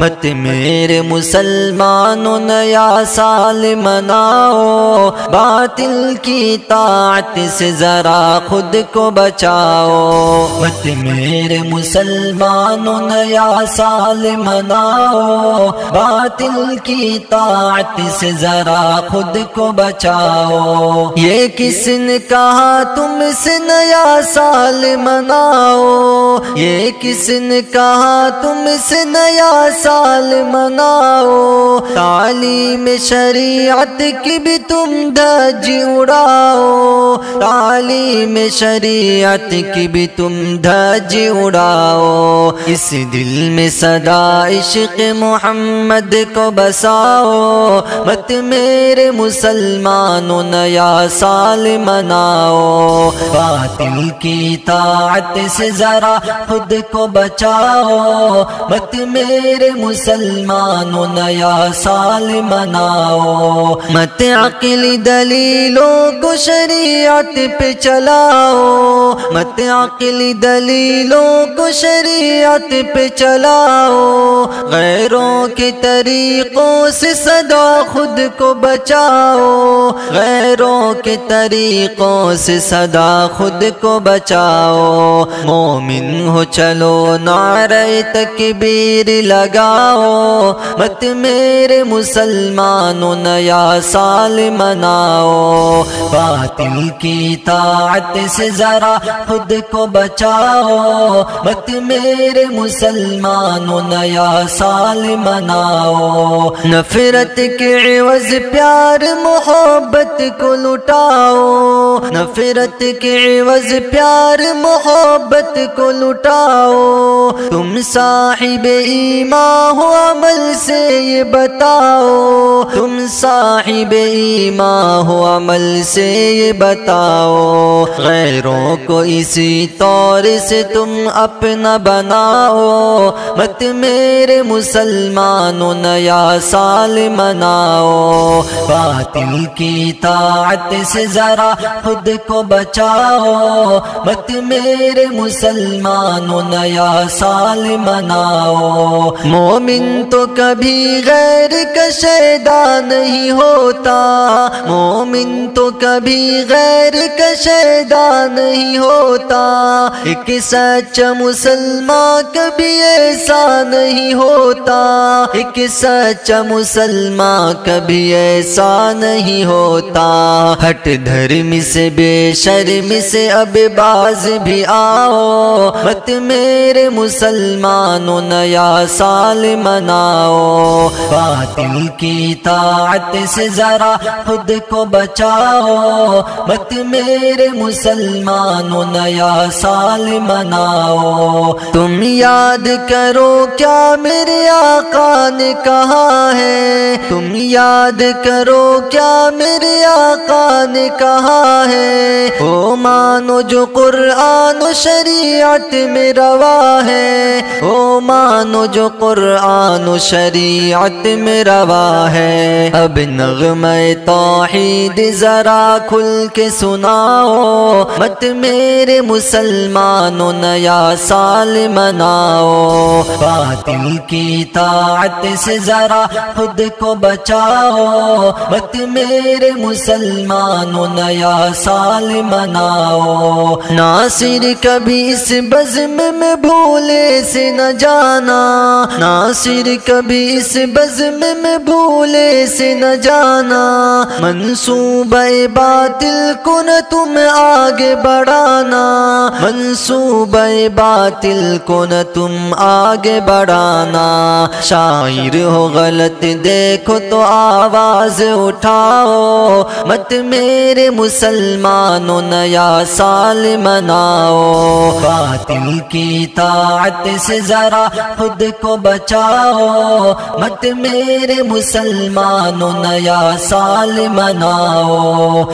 मत मेरे मुसलमानों, नया साल मनाओ। बातिल की तात से जरा खुद को बचाओ। मत मेरे मुसलमानों, नया साल मनाओ। बातिल की तात से जरा खुद को बचाओ। ये किसने कहा तुम से नया साल मनाओ? ये किसने कहा तुम से नया साल मनाओ। तालीम शरीयत की भी तुम धज उड़ाओ। तालीम शरीयत की भी तुम धज उड़ाओ। इस दिल में सदा इश्क मोहम्मद को बसाओ। मत मेरे मुसलमानों नया साल मनाओ। बातिल की तात से जरा खुद को बचाओ। मत मेरे मुसलमानों नया साल मनाओ। मत अकली दलीलों को शरीयत पे चलाओ। मत अकली दलीलों को शरीयत पे चलाओ। गैरों के तरीकों से सदा खुद को बचाओ। गैरों के तरीकों से सदा खुद को बचाओ। मोमिन हो चलो नारे तकबीर लगाओ मत मेरे मुसलमानों, नया साल मनाओ। बातिल की तात से जरा खुद को बचाओ। मत मेरे मुसलमानों, नया साल मनाओ। नफरत के एवज प्यार, मोहब्बत को लुटाओ। नफरत के एवज प्यार, मोहब्बत को लुटाओ। तुम साहिब ईमा हो अमल से ये बताओ। तुम साहिब ईमा हो अमल से ये बताओ। गैरों को इसी तौर से तुम अपना बनाओ। मत मेरे मुसलमानों नया साल मनाओ। बातिल की तात से जरा खुद को बचाओ। मत मेरे मुसलमानों नया साल मनाओ। मोमिन तो कभी गैर का नहीं होता। मोमिन तो कभी गैर का नहीं होता। एक सच मुसलमान कभी ऐसा नहीं होता। एक सच मुसलमान कभी ऐसा नहीं होता। हट धर्म से बेशर्म से अब बाज भी आओ। मत मेरे मुसलमानों नया साल मनाओ। बातिल की ताकत से जरा खुद को बचाओ। मत मेरे मुसलमानों, नया साल मनाओ। तुम याद करो क्या मेरे आका ने कहा है? तुम याद करो क्या मेरे आका ने कहा है? ओ मानो जो कुरान शरीयत में रवा है। ओ मानो जो कुरान शरीयत में रवा है। अब नगमे तौहीद जरा खुल के सुनाओ। मत मेरे मुसलमानों नया साल मनाओ। बातिल की तात से जरा खुद को बचाओ। मत मेरे मुसलमानों नया साल मनाओ। नासिर कभी इस बज़म में भूले से न जाना। नासिर कभी इस बज़म में भूले से न जाना। मंसूबे बातिल को न तुम आगे बढ़ाना। मंसूबे बातिल को न तुम आगे बढ़ाना। शायर हो, गलत देखो तो आवाज़ उठाओ। मत मेरे मुसलमानों, नया साल मनाओ। बातिल की ताकत से जरा खुद को बचाओ। मत मेरे मुसलमानों, नया साल मनाओ।